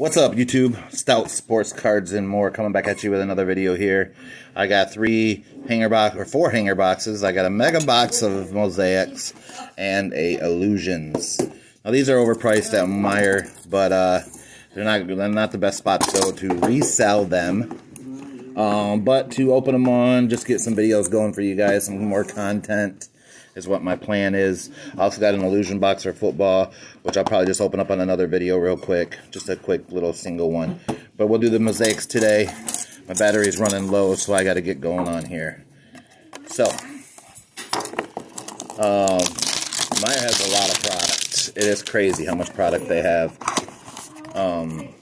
What's up, YouTube? Stout Sports Cards and more coming back at you with another video here. I got three hanger box or four hanger boxes. I got a mega box of mosaics and a illusions. Now these are overpriced at Meijer, but uh, they're not they're not the best spot to go to resell them. Um, but to open them on, just get some videos going for you guys, some more content is what my plan is. I also got an illusion box for football, which I'll probably just open up on another video real quick. Just a quick little single one. But we'll do the mosaics today. My battery is running low, so I got to get going on here. So, um, Meijer has a lot of products. It is crazy how much product they have. Um,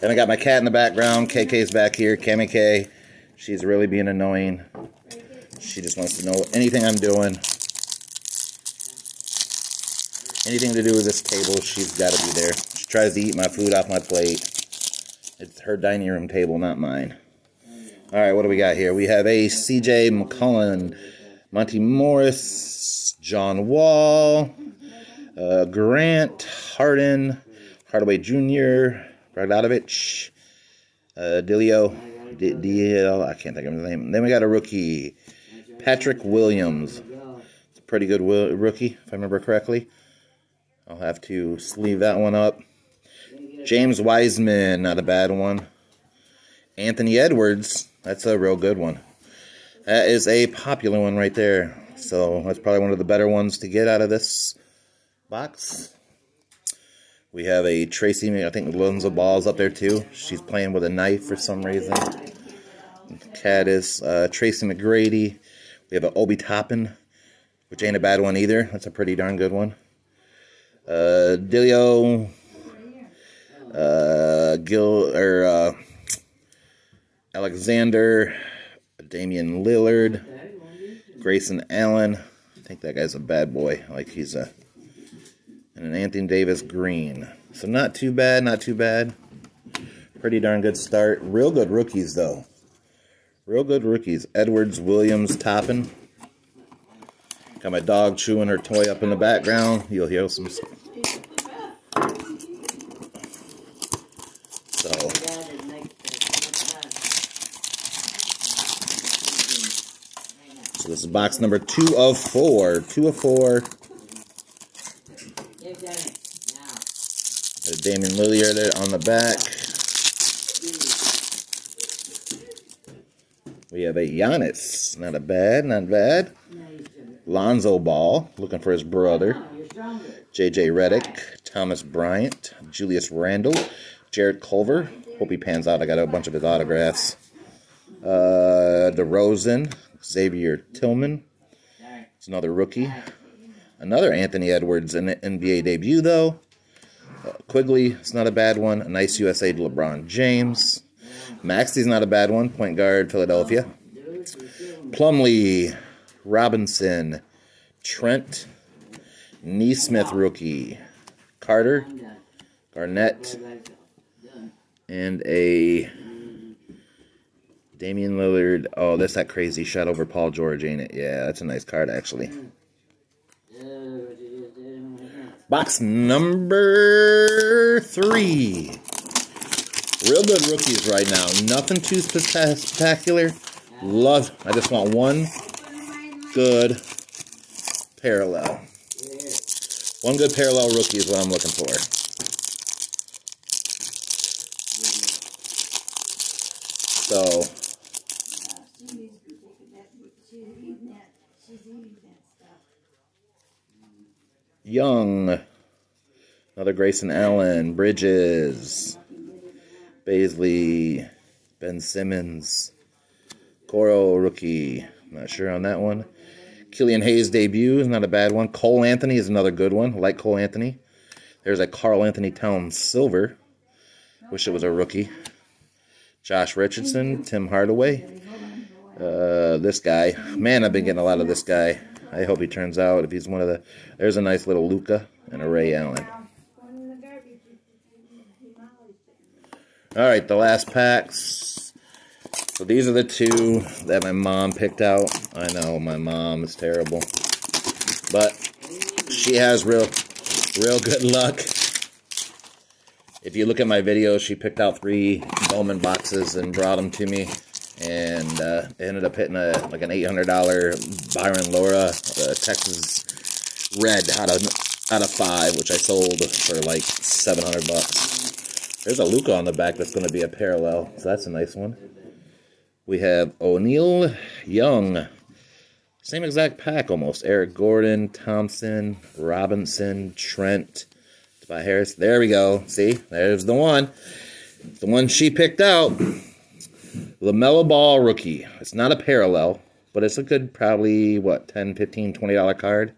then I got my cat in the background. KK's back here. Cammy K. She's really being annoying. She just wants to know anything I'm doing. Anything to do with this table, she's got to be there. She tries to eat my food off my plate. It's her dining room table, not mine. All right, what do we got here? We have a C.J. McCollum, Monte Morris, John Wall, uh, Grant, Harden, Hardaway Jr., Bogdanovich, uh, Dilio, DL, I can't think of his name. Then we got a rookie, Patrick Williams. It's a pretty good rookie, if I remember correctly. I'll have to sleeve that one up. James Wiseman, not a bad one. Anthony Edwards, that's a real good one. That is a popular one right there. So that's probably one of the better ones to get out of this box. We have a Tracy, I think Lonzo Ball's up there too. She's playing with a knife for some reason. Cat is uh, Tracy McGrady. We have an Obi Toppin, which ain't a bad one either. That's a pretty darn good one. Uh, Dilio, uh, Gil, or uh, Alexander, Damian Lillard, Grayson Allen. I think that guy's a bad boy. Like he's a, and an Anthony Davis green. So not too bad, not too bad. Pretty darn good start. Real good rookies though. Real good rookies. Edwards, Williams, Toppin. Got my dog chewing her toy up in the background. You'll hear some. So. So this is box number two of four. Two of four. Damian Lillard on the back. We have a Giannis. Not a bad, not bad. Lonzo Ball, looking for his brother. J.J. Redick, Thomas Bryant, Julius Randle, Jared Culver. Hope he pans out. I got a bunch of his autographs. Uh, DeRozan, Xavier Tillman. It's another rookie. Another Anthony Edwards in NBA debut, though. Uh, Quickley, it's not a bad one. A nice USA to LeBron James. Maxey's not a bad one. Point guard, Philadelphia. Plumlee, Robinson, Trent, Nesmith rookie, Carter, Garnett, and a Damian Lillard. Oh, that's that crazy shot over Paul George, ain't it? Yeah, that's a nice card, actually. Box number three. Real good rookies right now. Nothing too spectacular. Love. I just want one good parallel. One good parallel rookie is what I'm looking for. So. Young. Another Grayson Allen. Bridges. Bazley, Ben Simmons, Coro rookie. Not sure on that one. Killian Hayes debut is not a bad one. Cole Anthony is another good one. I like Cole Anthony. There's a Karl-Anthony Towns silver. Wish it was a rookie. Josh Richardson, Tim Hardaway. Uh, this guy. Man, I've been getting a lot of this guy. I hope he turns out if he's one of the... There's a nice little Luka and a Ray Allen. All right, the last packs. So these are the two that my mom picked out. I know my mom is terrible, but she has real, real good luck. If you look at my video, she picked out three Bowman boxes and brought them to me. And uh, ended up hitting a like an $800 Byron Laura uh, Texas Red out of out of five, which I sold for like 700 bucks. There's a Luka on the back that's going to be a parallel, so that's a nice one. We have O'Neill Young. Same exact pack almost. Eric Gordon, Thompson, Robinson, Trent, Tobias Harris. There we go. See? There's the one. The one she picked out. LaMelo Ball rookie. It's not a parallel, but it's a good probably, what, 10 15 $20 card.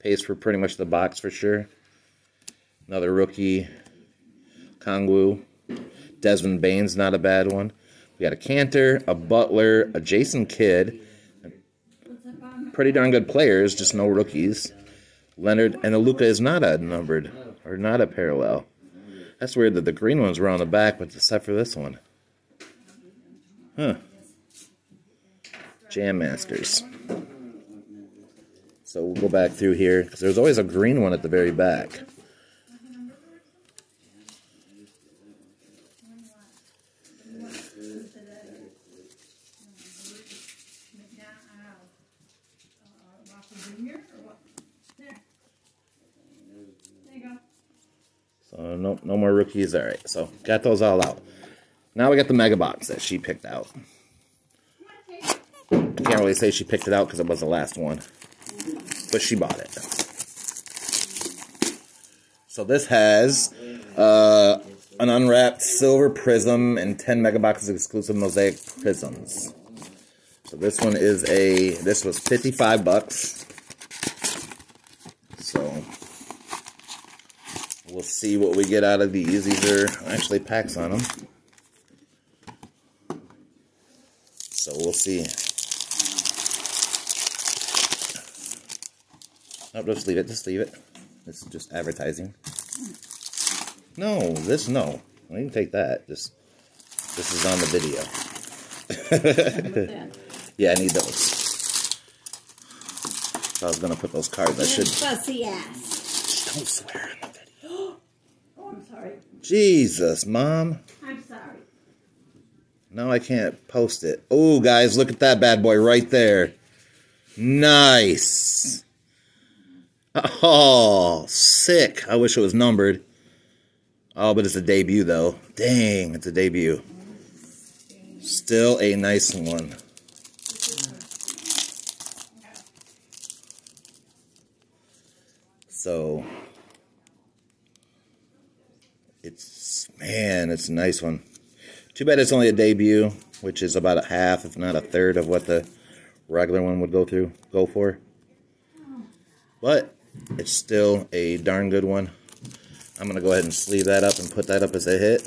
Pays for pretty much the box for sure. Another rookie. Kongwu. Desmond Bane's not a bad one. We got a Kanter, a Butler, a Jason Kidd. Pretty darn good players, just no rookies. Leonard and the Luka is not a numbered or not a parallel. That's weird that the green ones were on the back, but except for this one. Huh. Jam Masters. So we'll go back through here because there's always a green one at the very back. So no, no more rookies. All right, so got those all out. Now we got the mega box that she picked out. Can't really say she picked it out because it was the last one, but she bought it. So this has uh, an unwrapped silver prism and 10 megaboxes exclusive mosaic prisms. So this one is a, this was 55 bucks. So we'll see what we get out of these. These are actually packs on them. So we'll see. Oh, just leave it. Just leave it. This is just advertising. No, this no. I can take that. Just this is on the video. yeah, I need those. If I was gonna put those cards, I should. Fussy ass. Don't swear on the video. Oh, I'm sorry. Jesus, mom. I'm sorry. Now I can't post it. Oh, guys, look at that bad boy right there. Nice. Oh, sick. I wish it was numbered. Oh, but it's a debut, though. Dang, it's a debut. Still a nice one. So, it's, man, it's a nice one. Too bad it's only a debut, which is about a half, if not a third, of what the regular one would go through, go for. But it's still a darn good one. I'm to go ahead and sleeve that up and put that up as a hit.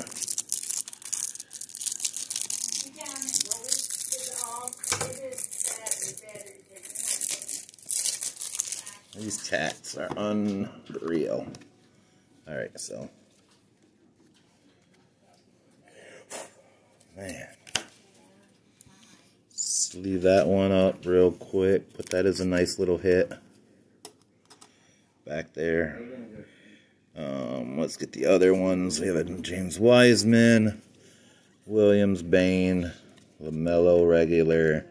These cats are unreal. Alright, so. Man. Sleeve that one up real quick. Put that as a nice little hit. Back there. Um, let's get the other ones. We have a James Wiseman, Williams Bane, LaMelo regular.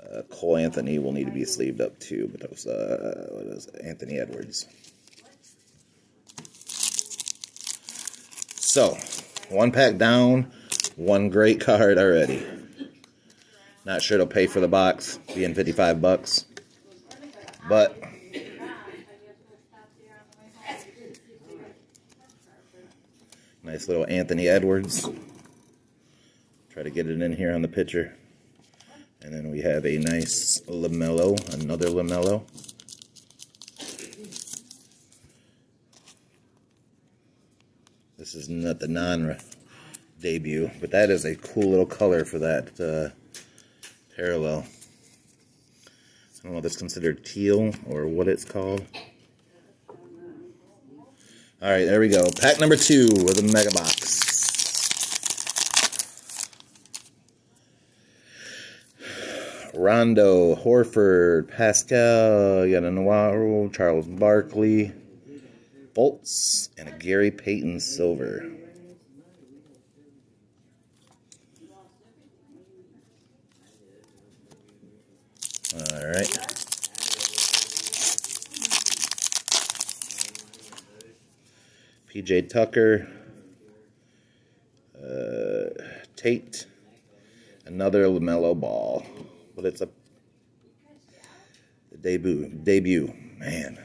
Uh, Cole Anthony will need to be sleeved up too, but that was uh, what is it? Anthony Edwards. So, one pack down, one great card already. Not sure it'll pay for the box, being 55 bucks. But nice little Anthony Edwards. Try to get it in here on the picture. And then we have a nice LaMelo, another LaMelo. This is not the non debut, but that is a cool little color for that uh, parallel. I don't know if it's considered teal or what it's called. All right, there we go. Pack number two of the Mega Box. Rondo, Horford, Pascal, Yananawaru, Charles Barkley, Fultz, and a Gary Payton silver. All right. PJ Tucker, uh, Tate, another LaMelo Ball, but it's a debut. Debut, man.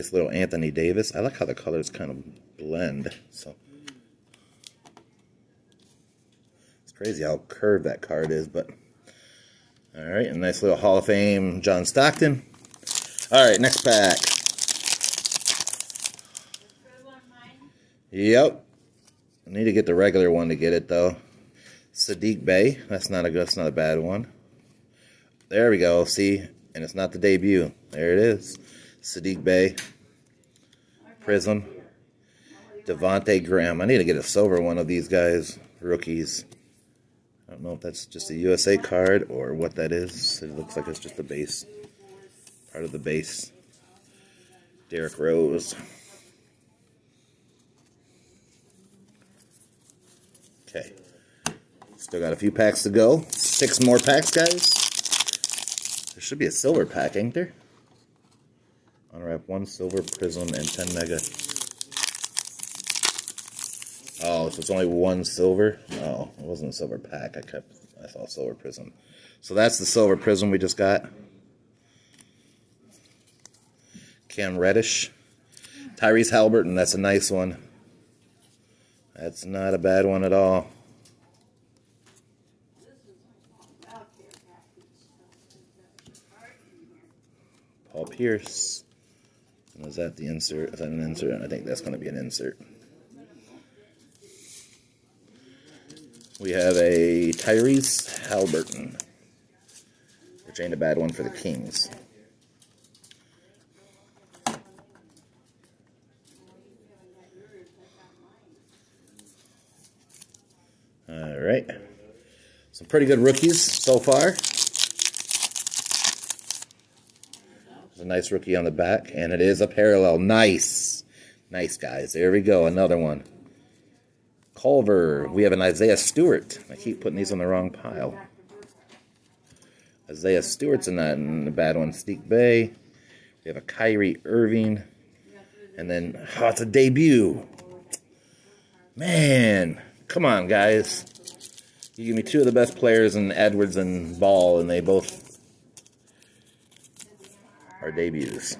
Nice little Anthony Davis. I like how the colors kind of blend. So it's crazy how curved that card is, but all right, a nice little Hall of Fame John Stockton. All right, next pack. Yep. I need to get the regular one to get it though. Saddiq Bey. That's not a. That's not a bad one. There we go. See, and it's not the debut. There it is. Saddiq Bey, Prism, Devonte Graham. I need to get a silver one of these guys, rookies. I don't know if that's just a USA card or what that is. It looks like it's just the base, part of the base. Derrick Rose. Okay. Still got a few packs to go. Six more packs, guys. There should be a silver pack, ain't there? Unwrap one silver prism and 10 mega. Oh, so it's only one silver? Oh, it wasn't a silver pack. I kept, I saw silver prism. So that's the silver prism we just got. Cam Reddish. Tyrese Halberton, that's a nice one. That's not a bad one at all. Paul Pierce. Is that the insert? Is that an insert? I think that's going to be an insert. We have a Tyrese Halberton, which ain't a bad one for the Kings. All right. Some pretty good rookies so far. There's a nice rookie on the back, and it is a parallel. Nice. Nice, guys. There we go. Another one. Culver. We have an Isaiah Stewart. I keep putting these on the wrong pile. Isaiah Stewart's in that and the bad one. Steak Bay. We have a Kyrie Irving. And then, oh, it's a debut. Man. Come on, guys. You give me two of the best players in Edwards and Ball, and they both are debuts.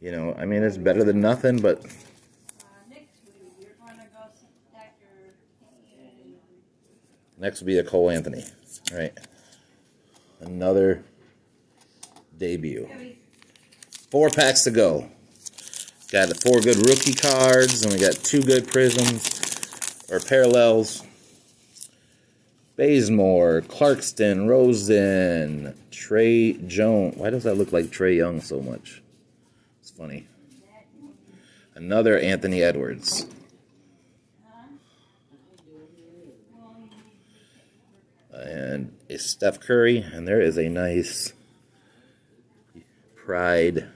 You know, I mean, it's better than nothing, but next will be a Cole Anthony. All right. Another debut. Four packs to go. Got the four good rookie cards, and we got two good prisms, or parallels. Bazemore, Clarkston, Rosen, Tre Jones. Why does that look like Trae Young so much? It's funny. Another Anthony Edwards. And a Steph Curry, and there is a nice Pride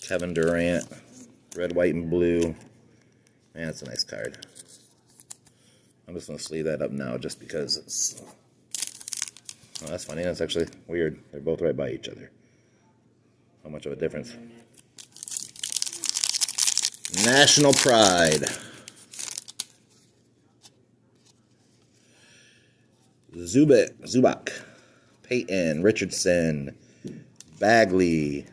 Kevin Durant, red, white, and blue. Man, that's a nice card. I'm just going to sleeve that up now just because it's... Oh, that's funny. That's actually weird. They're both right by each other. How much of a difference? National Pride. Zubik, Zubac, Peyton, Richardson, Bagley,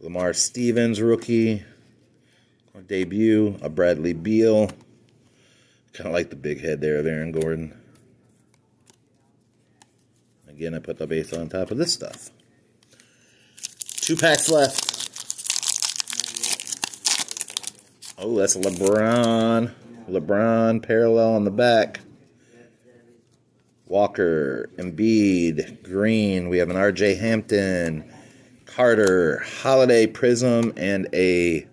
Lamar Stevens, rookie, debut, a Bradley Beal. Kind of like the big head there of Aaron Gordon. Again, I put the base on top of this stuff. Two packs left. Oh, that's LeBron. LeBron parallel on the back. Walker, Embiid, Green. We have an R.J. Hampton, Carter Holiday Prism and a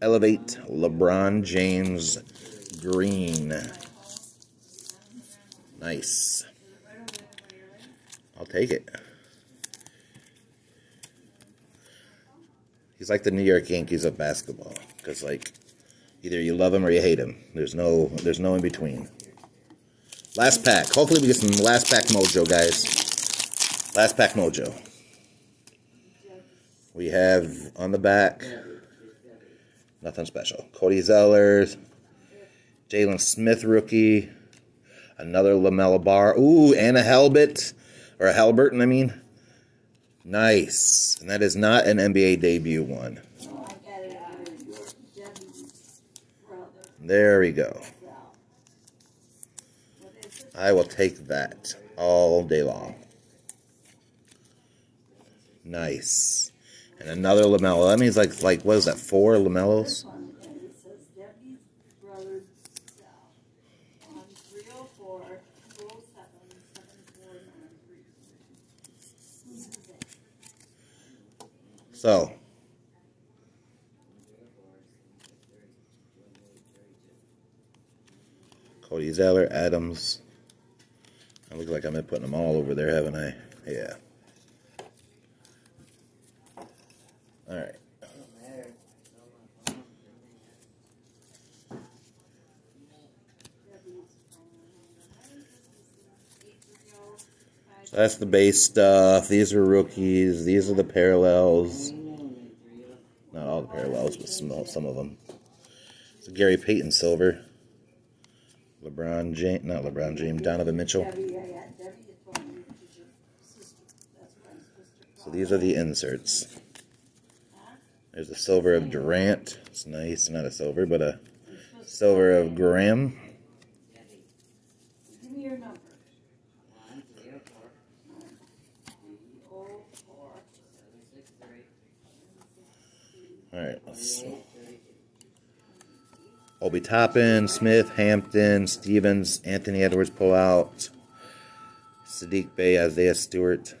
Elevate LeBron James Green. Nice. I'll take it. He's like the New York Yankees of basketball. Because, like, either you love him or you hate him. There's no, there's no in between. Last pack. Hopefully we get some last pack mojo, guys. Last pack mojo. We have on the back, nothing special. Cody Zeller, Jalen Smith rookie, another Lamella Bar. Ooh, and a Helbert, or a Halberton, I mean. Nice. And that is not an NBA debut one. There we go. I will take that all day long. Nice. And another LaMelo. That means like like what is that? Four LaMelos. So. Cody Zeller, Adams. I look like I'm putting them all over there, haven't I? Yeah. All right. So that's the base stuff. These are rookies. These are the parallels. Not all the parallels, but some, some of them. It's a Gary Payton silver. LeBron James, not LeBron James, Donovan Mitchell. So these are the inserts. There's a silver of Durant. It's nice, not a silver, but a silver of Graham. Let's Obi Toppin, Smith, Hampton, Stevens, Anthony Edwards pull out. Saddiq Bey, Isaiah Stewart.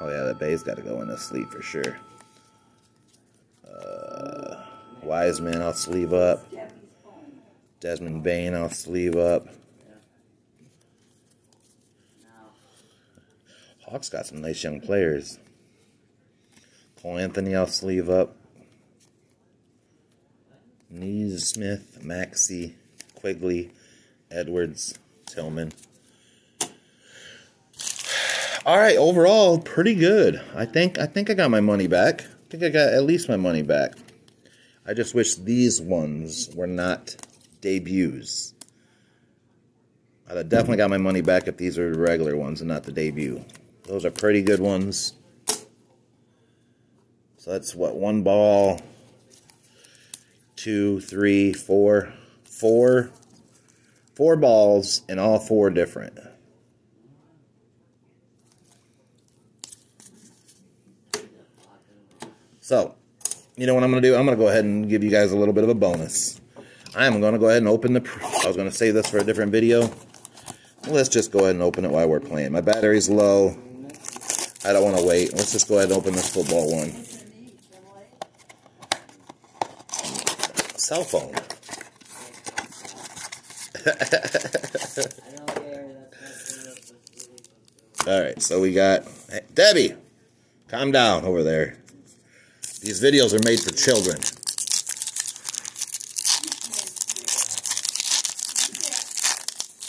Oh yeah, that Bey's got to go in the sleeve for sure. Uh, Wiseman, I'll sleeve up. Desmond Bane, I'll sleeve up. Hawks got some nice young players. Cole Anthony, I'll sleeve up. Nesmith, Maxey, Quickley, Edwards, Tillman. All right, overall, pretty good. I think I think I got my money back. I think I got at least my money back. I just wish these ones were not debuts. I'd have definitely got my money back if these were regular ones and not the debut. Those are pretty good ones. So that's what, one ball, two, three, four, four, four balls, and all four different. So, you know what I'm going to do? I'm going to go ahead and give you guys a little bit of a bonus. I'm going to go ahead and open the... I was going to save this for a different video. Let's just go ahead and open it while we're playing. My battery's low. I don't want to wait. Let's just go ahead and open this football one. Cell phone. All right, so we got hey, Debbie. Calm down over there. These videos are made for children.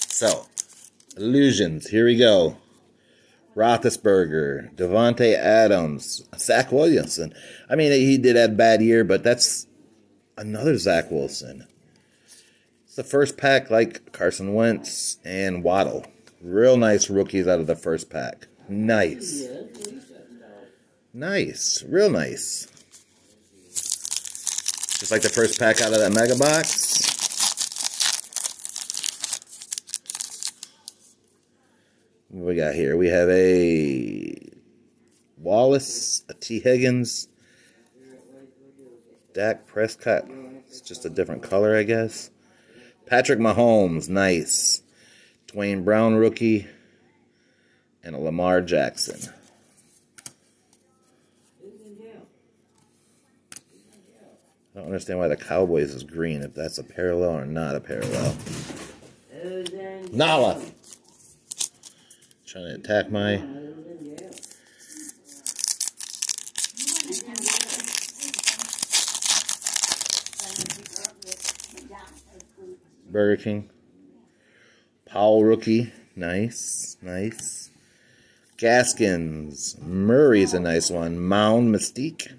So, illusions. Here we go. Roethlisberger, Davante Adams, Zach Williamson. I mean, he did have a bad year, but that's another Zach Wilson. It's the first pack like Carson Wentz and Waddle. Real nice rookies out of the first pack. Nice. Nice. Real nice. Just like the first pack out of that mega box. What we got here? We have a Wallace, a T. Higgins, Dak Prescott. It's just a different color, I guess. Patrick Mahomes, nice. Dwayne Brown, rookie. And a Lamar Jackson. I don't understand why the Cowboys is green, if that's a parallel or not a parallel. Nala! Trying to attack my Burger King. Powell rookie. Nice. Nice. Gaskins. Murray's a nice one. Mound Mystique.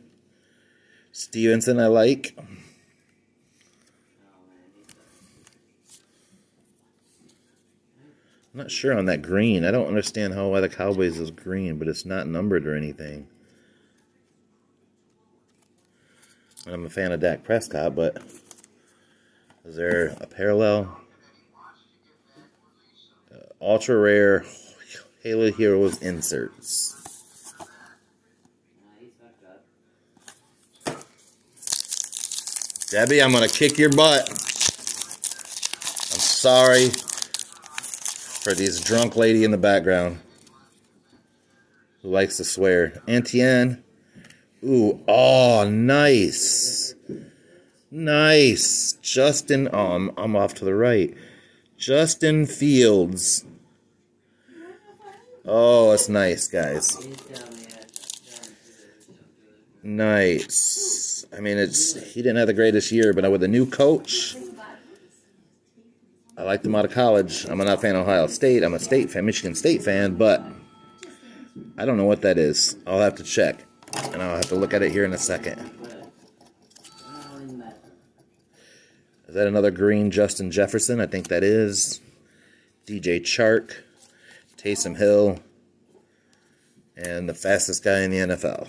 Stevenson I like. I'm not sure on that green. I don't understand how why the Cowboys is green, but it's not numbered or anything. I'm a fan of Dak Prescott, but is there a parallel? Uh, ultra rare Halo Heroes inserts. Debbie, I'm going to kick your butt. I'm sorry for this drunk lady in the background who likes to swear. Etienne. Ooh, oh, nice. Nice. Justin, oh, I'm, I'm off to the right. Justin Fields. Oh, it's nice, guys. Nice. I mean, it's he didn't have the greatest year, but with a new coach, I liked him out of college. I'm not a fan of Ohio State. I'm a State fan, Michigan State fan, but I don't know what that is. I'll have to check, and I'll have to look at it here in a second. Is that another green Justin Jefferson? I think that is. DJ Chark, Taysom Hill, and the fastest guy in the NFL.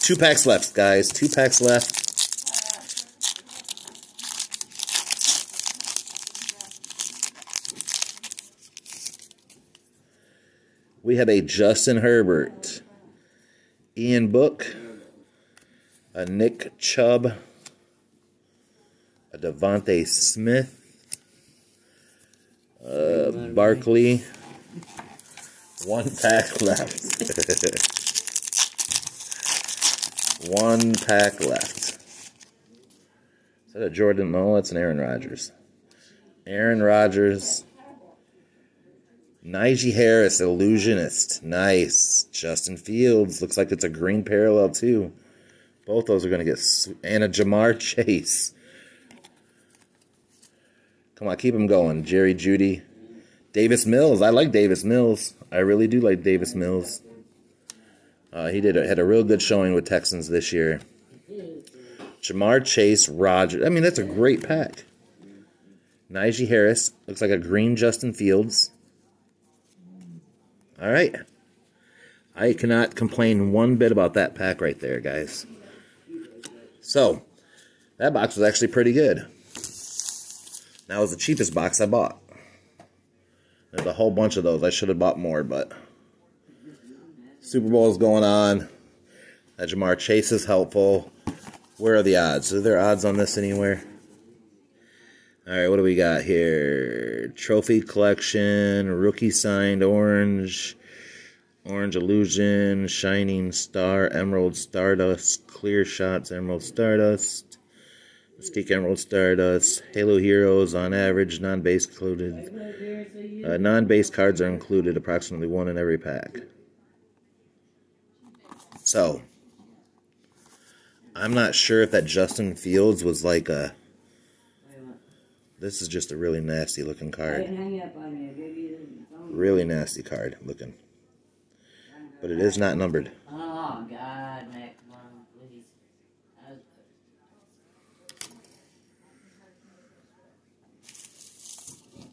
Two packs left, guys. Two packs left. We have a Justin Herbert, Ian Book, a Nick Chubb, a DeVonta Smith, uh, Barkley. One pack left. One pack left. Is that a Jordan? No, that's an Aaron Rodgers. Aaron Rodgers. Najee Harris, Illusionist. Nice. Justin Fields. Looks like it's a green parallel, too. Both those are going to get... And a Ja'Marr Chase. Come on, keep him going. Jerry Jeudy. Davis Mills. I like Davis Mills. I really do like Davis Mills. Uh, he did a, had a real good showing with Texans this year. Ja'Marr Chase, Roger. I mean, that's a great pack. Najee Harris. Looks like a green Justin Fields. All right. I cannot complain one bit about that pack right there, guys. So, that box was actually pretty good. That was the cheapest box I bought. There's a whole bunch of those. I should have bought more, but Super Bowl is going on. That Ja'Marr Chase is helpful. Where are the odds? Are there odds on this anywhere? All right, what do we got here? Trophy collection, rookie signed orange, orange illusion, shining star, emerald stardust, clear shots, emerald stardust. Mystique Emerald Stardust, Halo Heroes on average, non-base included. Uh, non-base cards are included, approximately one in every pack. So, I'm not sure if that Justin Fields was like a. This is just a really nasty looking card. Really nasty card looking. But it is not numbered. Oh, God,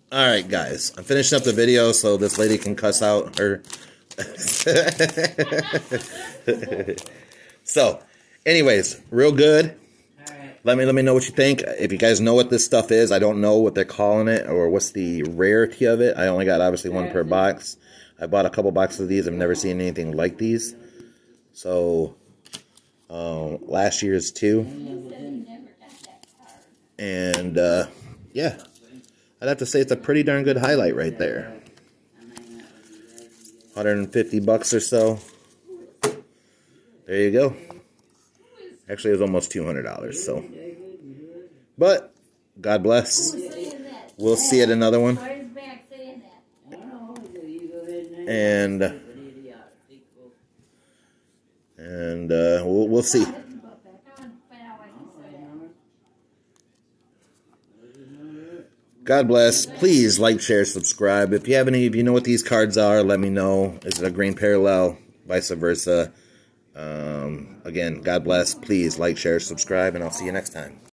All right, guys. I'm finishing up the video so this lady can cuss out her. so, anyways, real good. Let me let me know what you think. If you guys know what this stuff is, I don't know what they're calling it or what's the rarity of it. I only got obviously one per box. I bought a couple boxes of these. I've never seen anything like these. So, um, last year's two. And uh, yeah. I'd have to say it's a pretty darn good highlight right there. 150 bucks or so. There you go. Actually, it was almost two hundred dollars. So, but God bless. We'll see at another one. Where's back saying that? I don't know, so you go ahead and. And- And uh, we'll, we'll see. Put back on, find out why he said that. God bless. Please like, share, subscribe. If you have any, if you know what these cards are, let me know. Is it a green parallel? Vice versa. Um, again, God bless. Please like, share, subscribe, and I'll see you next time.